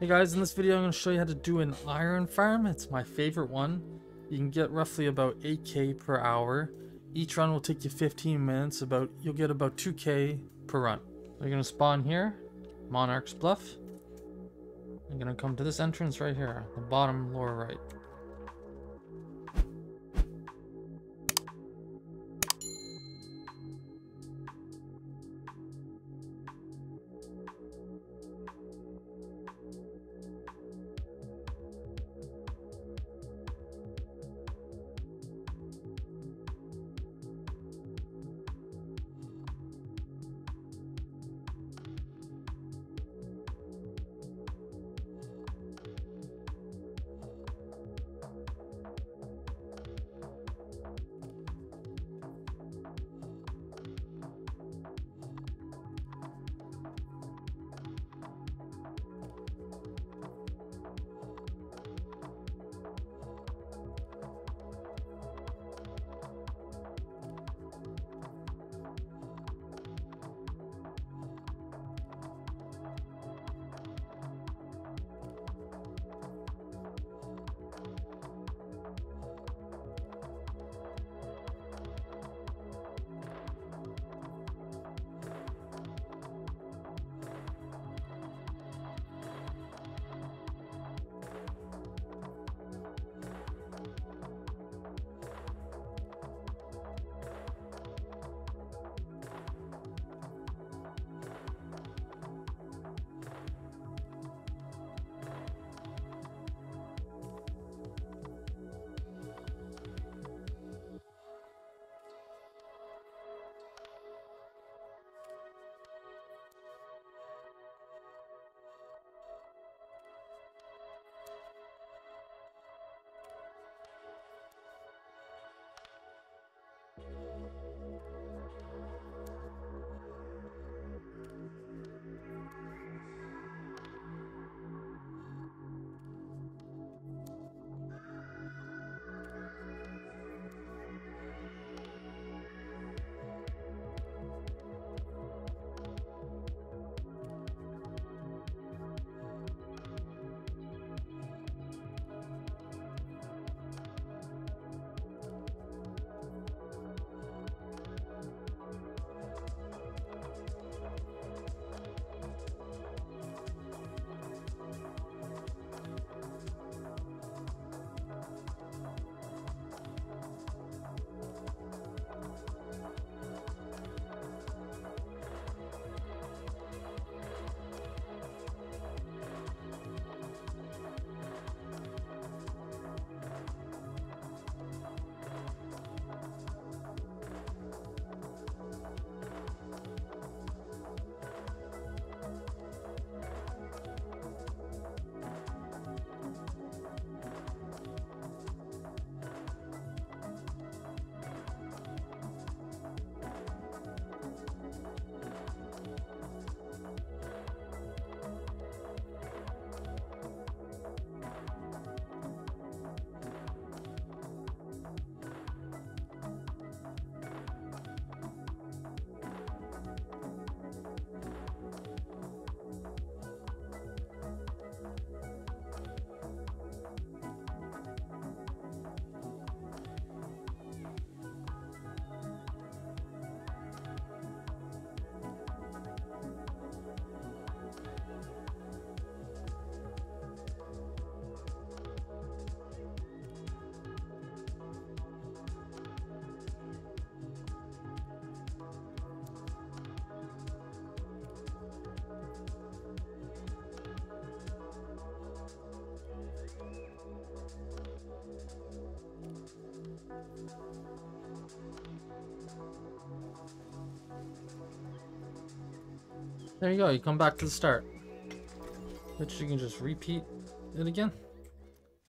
Hey guys, in this video I'm going to show you how to do an iron farm. It's my favorite one. You can get roughly about 8k per hour. Each run will take you 15 minutes. About You'll get about 2k per run. You're going to spawn here, Monarch's Bluff. You're going to come to this entrance right here, the bottom lower right. There you go, you come back to the start. Which you can just repeat it again.